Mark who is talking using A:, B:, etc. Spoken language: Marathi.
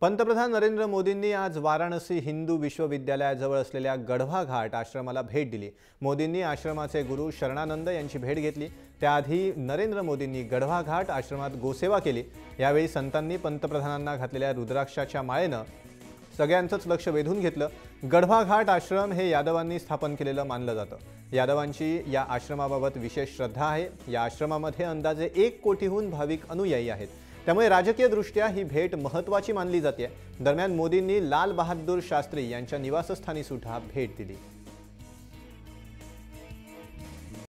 A: पंतप्रधान नरेंद्र मोदींनी आज वाराणसी हिंदू विश्वविद्यालयाजवळ असलेल्या गढवा घाट आश्रमाला भेट दिली. मोदींनी आश्रमाचे गुरु शरणानंद यांची भेट घेतली. त्याआधी नरेंद्र मोदींनी गढवा घाट आश्रमात गोसेवा केली. यावेळी संतांनी पंतप्रधानांना घातलेल्या रुद्राक्षाच्या माळेनं सगळ्यांचंच लक्ष वेधून घेतलं. गढवा घाट आश्रम हे यादवांनी स्थापन केलेलं मानलं जातं. यादवांची या आश्रमाबाबत विशेष श्रद्धा आहे. या आश्रमामध्ये अंदाजे एक कोटीहून भाविक अनुयायी आहेत. त्यामुळे राजकीयदृष्ट्या ही भेट महत्त्वाची मानली जाते. दरम्यान मोदींनी लाल बहादूर शास्त्री यांच्या निवासस्थानी सुद्धा भेट दिली.